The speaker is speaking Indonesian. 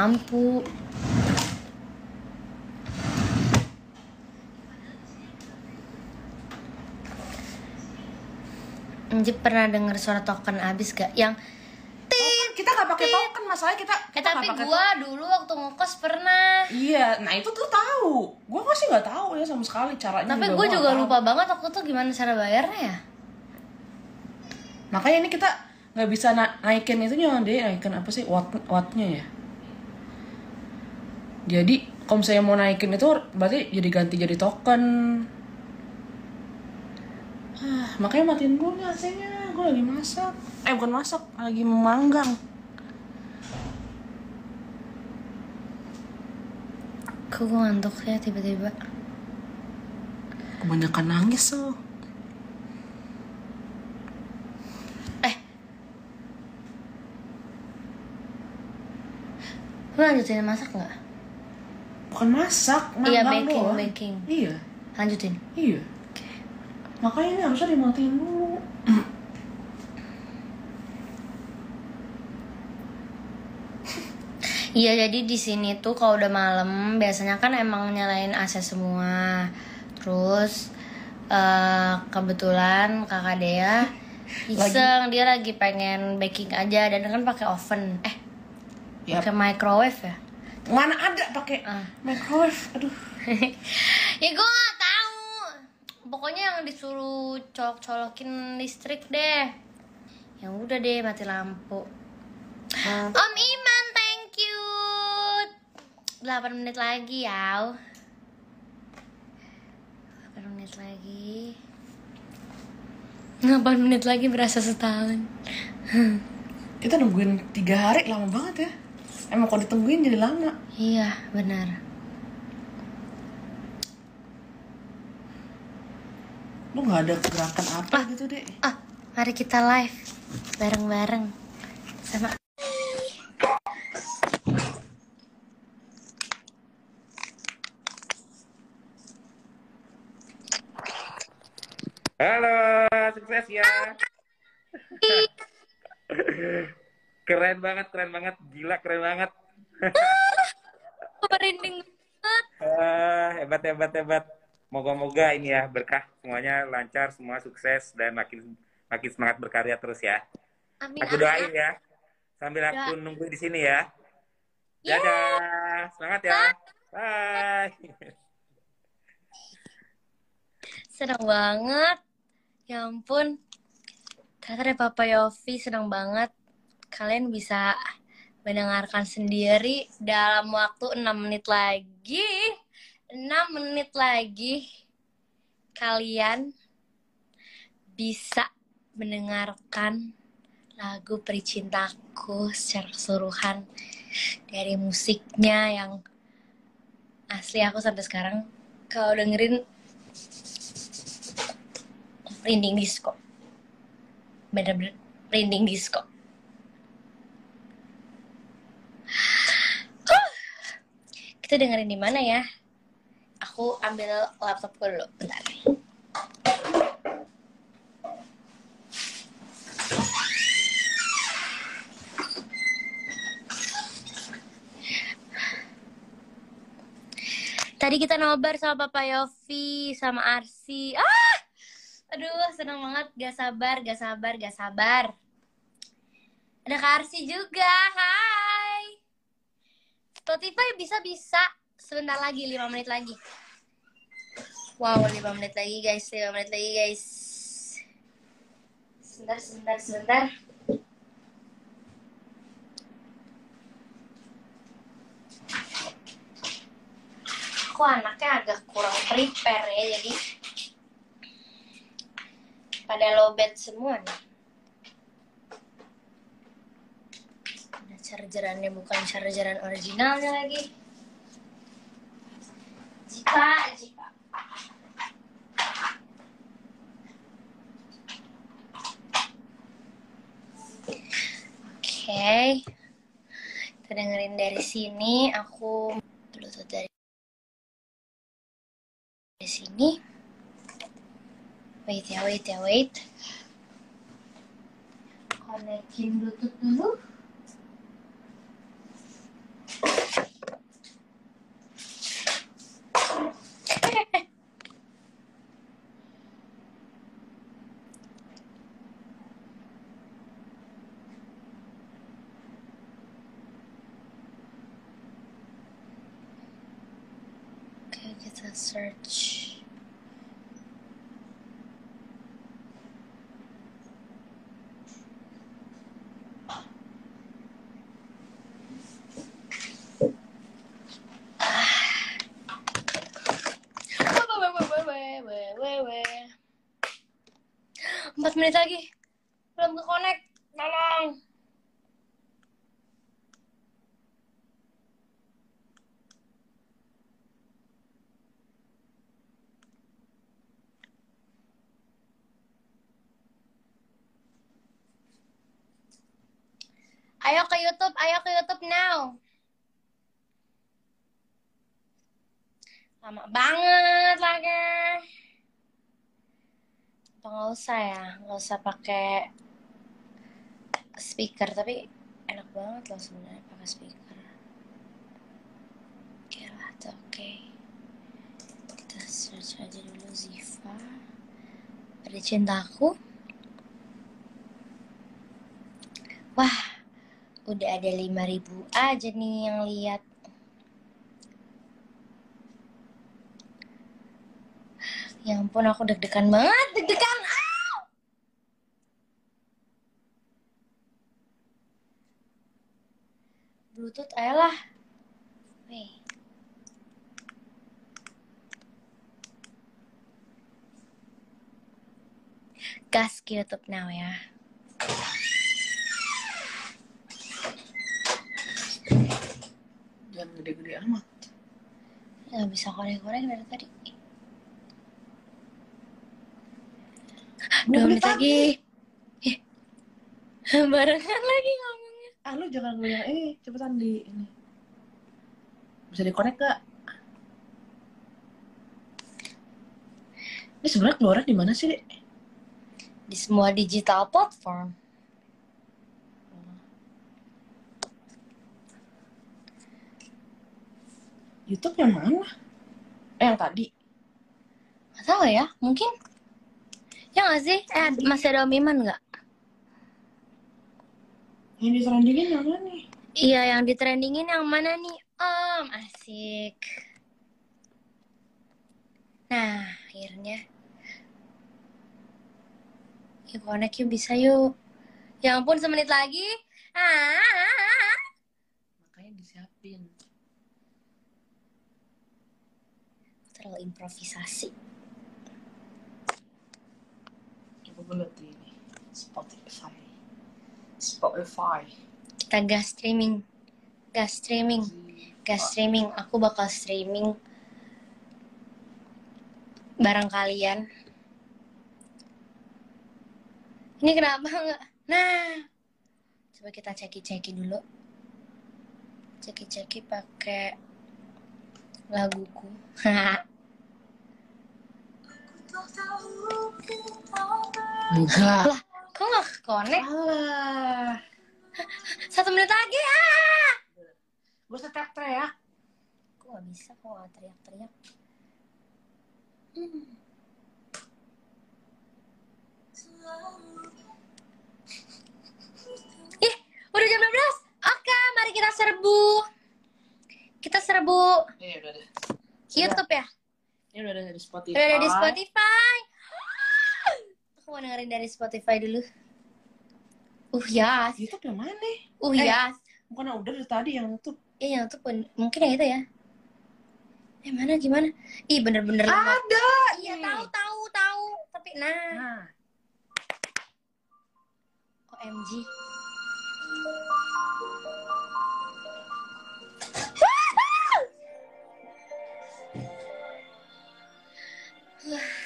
lampu Anjir pernah denger suara token abis gak? Yang Token, kita nggak pakai token masalahnya kita Eh kita tapi nggak pakai gua dulu waktu ngekos pernah Iya, nah itu tuh tahu. Gua masih nggak tahu ya sama sekali caranya. Tapi gue gua juga tahu. lupa banget waktu itu gimana cara bayarnya ya Makanya ini kita nggak bisa na naikin itunya deh, naikin apa sih watt wattnya ya. Jadi kalau misalnya mau naikin itu berarti jadi ganti jadi token. Ah, makanya matiin dulu nih AC-nya. Gue lagi masak. Eh bukan masak, lagi memanggang. Kok gue ngantuk ya tiba-tiba Kebanyakan nangis tuh. Eh Lu lanjutin masak gak? Bukan masak, Iya, baking, doang. baking. Iya. Lanjutin Iya. Makanya ini harusnya dimatiin dulu. Iya jadi di sini tuh kalau udah malam biasanya kan emang nyalain AC semua. Terus eh, kebetulan kakak Dea iseng dia lagi pengen baking aja dan kan pakai oven. Eh Yap. pakai microwave ya? Mana ada pakai Ah. microwave? Aduh. ya gue gak tahu. Pokoknya yang disuruh colok-colokin listrik deh. Ya udah deh mati lampu. Om Iman, thank you. 8 menit lagi ya. 8 menit lagi. 8 menit lagi berasa setahun. Kita nungguin tiga hari lama banget ya. Emang kalau ditungguin jadi lama. Iya, benar. Lu nggak ada gerakan apa gitu deh. Ah, mari kita live bareng-bareng sama Halo, sukses ya. keren banget, keren banget, gila keren banget. merinding banget. Ah, hebat, hebat, hebat. Moga-moga ini ya berkah semuanya lancar, semua sukses dan makin makin semangat berkarya terus ya. Amin. Aku amin. doain ya. Sambil aku nunggu di sini ya. Dadah, semangat ya. Bye. Senang banget. Ya ampun. Ternyata ada Papa Yofi senang banget. Kalian bisa mendengarkan sendiri dalam waktu 6 menit lagi. 6 menit lagi kalian bisa mendengarkan lagu Pericintaku secara keseluruhan dari musiknya yang asli aku sampai sekarang. Kalau dengerin merinding disco. Bener-bener merinding disco kita dengerin di mana ya aku ambil laptopku dulu bentar Tadi kita nobar sama Papa Yofi, sama Arsi. Ah! Aduh, senang banget. Gak sabar, gak sabar, gak sabar. Ada Kak Arsi juga. Hai. Spotify bisa-bisa. Sebentar lagi, 5 menit lagi. Wow, 5 menit lagi guys. 5 menit lagi guys. Sebentar, sebentar, sebentar. Aku anaknya agak kurang prepare ya, jadi pada lowbat semua nih. Ada chargerannya bukan chargeran originalnya lagi. Jika, jika. Oke. Kita dengerin dari sini. Aku bluetooth dari di sini. Wait ya, wait ya, wait. Konekin Bluetooth dulu. okay, get a search. Menit lagi. Belum ke connect. Tolong. Ayo ke YouTube, ayo ke YouTube now. Lama banget lagi. Nggak usah ya, nggak usah pakai speaker, tapi enak banget loh sebenarnya pakai speaker. Oke lah, oke. Kita search aja dulu Ziva. Pada cintaku. Wah, udah ada 5000 aja nih yang lihat. Ya ampun, aku deg-degan banget, deg-degan. Ah! Bluetooth aja lah. Wih. Gas YouTube now ya. Jangan gede-gede amat. Nggak bisa korek-korek dari tadi. Dua menit lagi. Eh. Barengan lagi ngomongnya. Ah lu jangan lu yang eh cepetan di ini. Bisa dikonek gak? Ini sebenarnya keluarnya di mana sih? Di semua digital platform. YouTube yang mana? Eh, yang tadi. Gak tahu ya, mungkin. Ya nggak sih? Eh, masih ada Om Iman nggak? Yang di trendingin yang mana nih? Iya, yang di trendingin yang mana nih? Om, asik. Nah, akhirnya. Yuk, connect yuk, bisa yuk. Ya ampun, semenit lagi. Ah, Makanya disiapin. terlalu improvisasi. Di ini. Spotify. Spotify. Kita gas streaming. Gas streaming. Gas streaming. Aku bakal streaming bareng kalian. Ini kenapa nggak? Nah, coba kita ceki-ceki dulu. Ceki-ceki pakai laguku. Enggak. lah, kok nggak connect? Satu menit lagi ah! Gue teriak-teriak. Kok nggak bisa? Kok nggak teriak-teriak? Hmm. Ih, udah jam 12. Oke, mari kita serbu. Kita serbu Iya, udah deh. YouTube ya. Ini udah ada di Spotify. Udah ada di Spotify. Aku mau dengerin dari Spotify dulu. Uh, yes. YouTube yang mana? Uh, Eh. yes. Bukan yang udah dari tadi yang YouTube. Iya, yang itu pun mungkin yang itu ya. Eh, mana gimana? Ih, bener-bener lama. Ada. Iya, tahu, tahu, tahu. Tapi nah, Nah, OMG. Yeah.